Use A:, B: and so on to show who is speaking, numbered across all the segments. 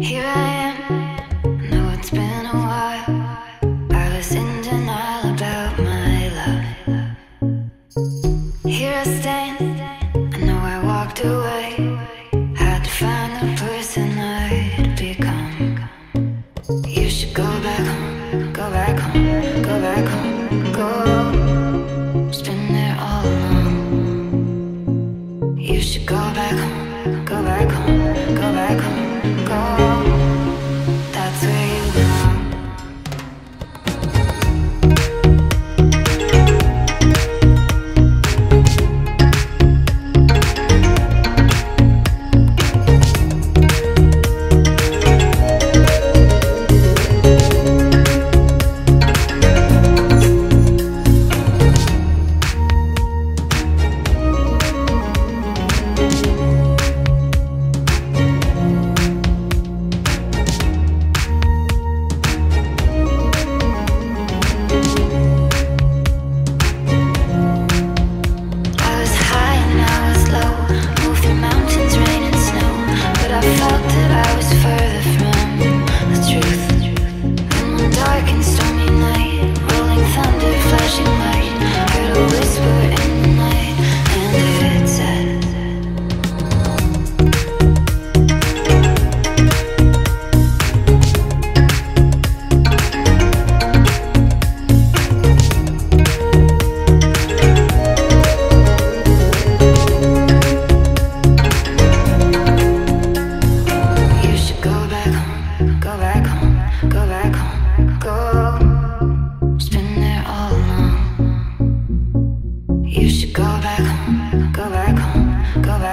A: Here I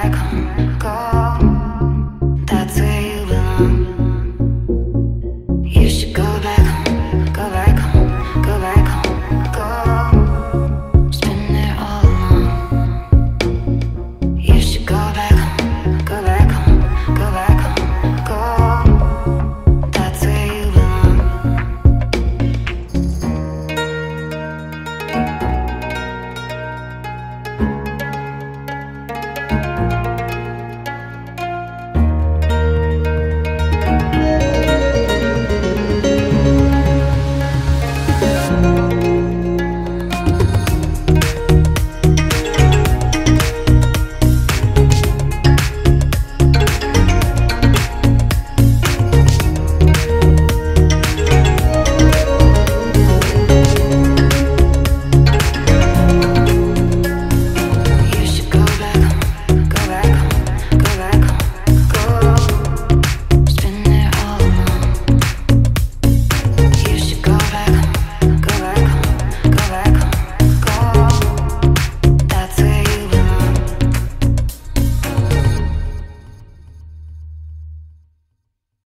A: back home.